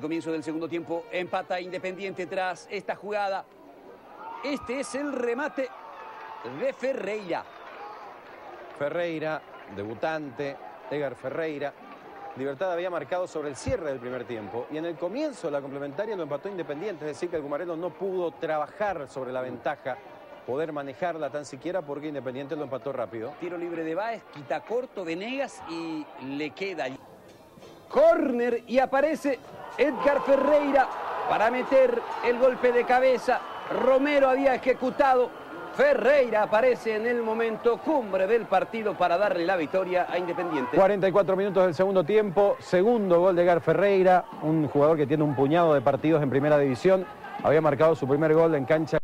Comienzo del segundo tiempo empata Independiente tras esta jugada. Este es el remate de Ferreira. Ferreira, debutante, Edgar Ferreira. Libertad había marcado sobre el cierre del primer tiempo y en el comienzo de la complementaria lo empató Independiente, es decir que el Gumarelo no pudo trabajar sobre la ventaja, poder manejarla tan siquiera porque Independiente lo empató rápido. Tiro libre de Baez, quita corto Venegas y le queda. Corner y aparece Edgar Ferreira para meter el golpe de cabeza. Romero había ejecutado Ferreira aparece en el momento cumbre del partido para darle la victoria a Independiente. 44 minutos del segundo tiempo, segundo gol de Gar Ferreira, un jugador que tiene un puñado de partidos en primera división, había marcado su primer gol en cancha.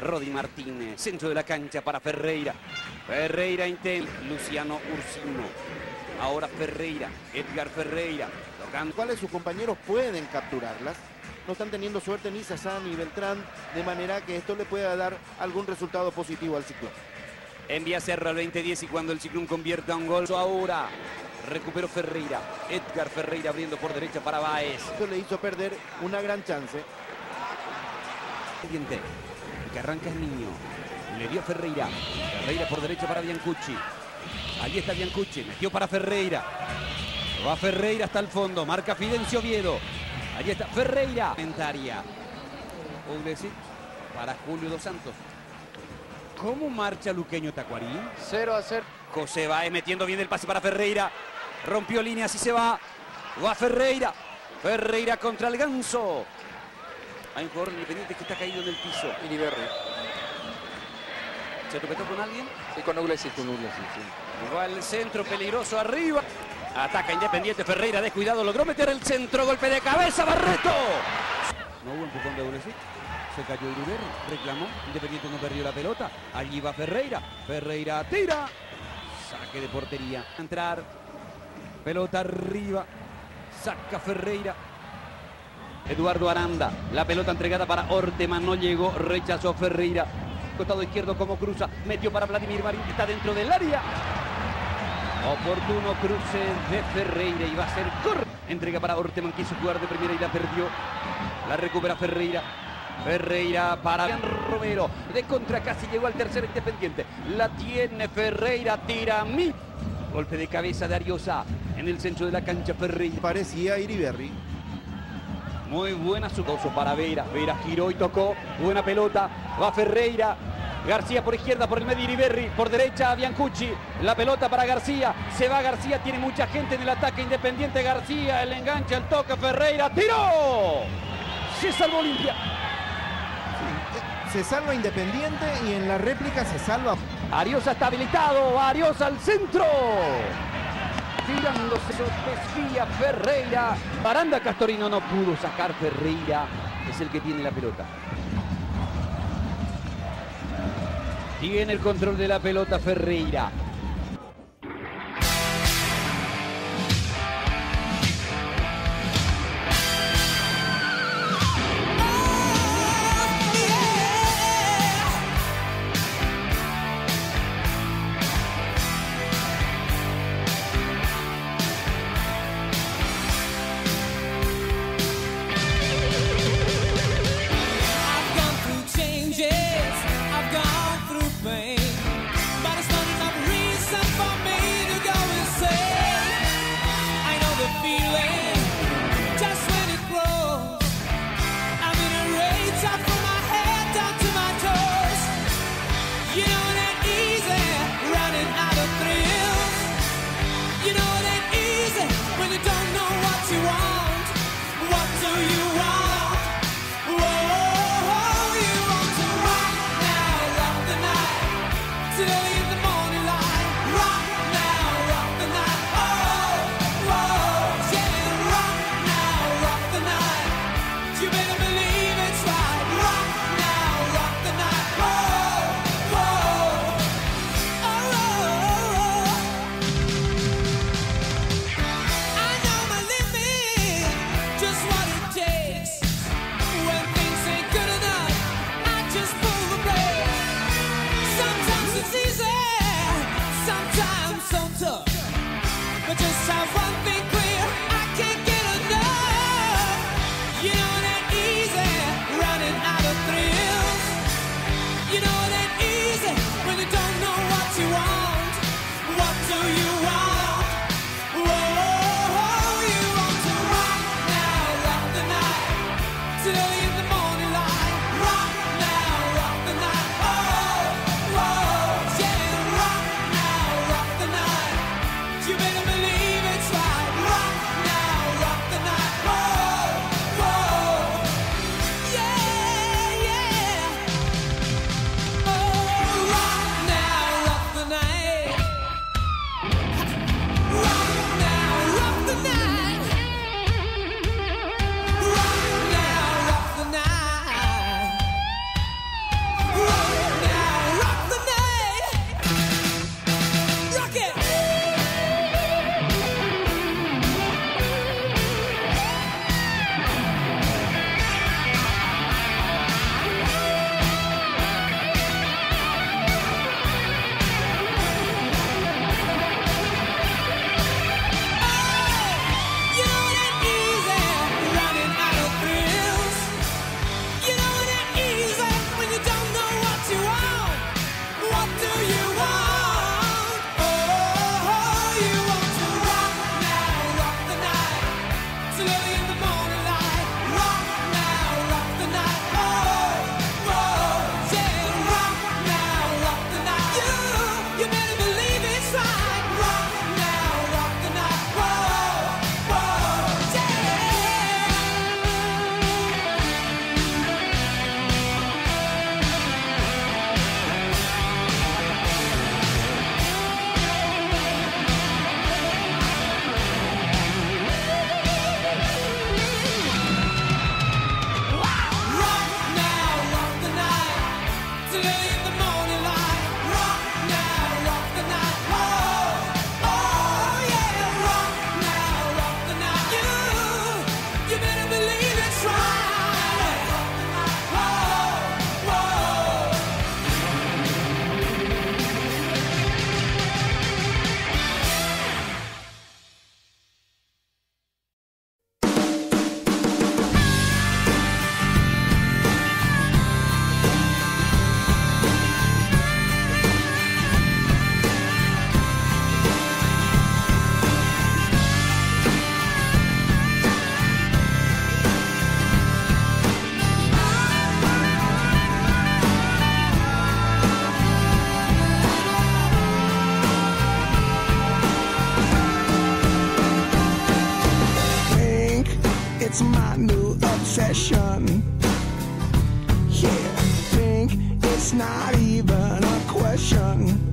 Rodi Martínez, centro de la cancha para Ferreira. Ferreira intenta, Luciano Ursino. Ahora Ferreira, Edgar Ferreira. ¿Cuáles sus compañeros pueden capturarlas? no están teniendo suerte ni Sasá ni Beltrán, de manera que esto le pueda dar algún resultado positivo al ciclón. Envía Cerro al 20-10 y cuando el ciclón convierta un gol, ahora recuperó Ferreira. Edgar Ferreira abriendo por derecha para Baez. Esto le hizo perder una gran chance. Siguiente, que arranca el niño. Le dio Ferreira. Ferreira por derecha para Biancucci. Ahí está Biancucci, metió para Ferreira. Va Ferreira hasta el fondo, marca Fidencio Oviedo. Allí está Ferreira. Comentaria. para Julio Dos Santos. ¿Cómo marcha Luqueño Tacuarín? 0 a 0. José va metiendo bien el pase para Ferreira. Rompió líneas y se va. Va Ferreira. Ferreira contra el ganso. Hay un jugador independiente que está caído en el piso. Iriberri. ¿Se topetó con alguien? Sí, con Uglesis. Con Uglesis, sí. Va el centro peligroso arriba. Ataca Independiente Ferreira, descuidado, logró meter el centro, golpe de cabeza, Barreto. No hubo empujón de Ulesit. Se cayó Iriberri, reclamó, Independiente no perdió la pelota. Allí va Ferreira, Ferreira tira. Saque de portería. Entrar, pelota arriba, saca Ferreira. Eduardo Aranda, la pelota entregada para Orteman, no llegó, rechazó Ferreira. Costado izquierdo como cruza, metió para Vladimir Marín, está dentro del área. Oportuno cruce de Ferreira y va a ser corre. Entrega para Orteman, quiso jugar de primera y la perdió. La recupera Ferreira. Ferreira para Romero. De contra casi llegó al tercer independiente. La tiene Ferreira, tira a mí. Golpe de cabeza de Ariosa en el centro de la cancha Ferreira. Parecía Iriberri. Muy buena su para Vera. Vera giró y tocó. Buena pelota. Va Ferreira. García por izquierda, por el medio Iriberri, por derecha Biancucci, la pelota para García, se va García, tiene mucha gente en el ataque independiente García, el enganche, el toque, Ferreira, tiró, se salvó Olimpia. se salva Independiente y en la réplica se salva. Ariosa está habilitado, Ariosa al centro. Tirándose, desvía Ferreira. Aranda Castorino no pudo sacar Ferreira, es el que tiene la pelota. Tiene el control de la pelota Ferreira. It's my new obsession. Yeah, think it's not even a question.